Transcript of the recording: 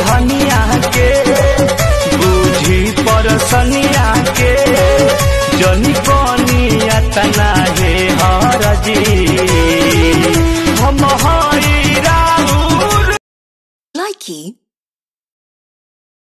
धनिया के बूझी परसनिया के जनी कनिया तना हे हरजी हम हई राउर Likey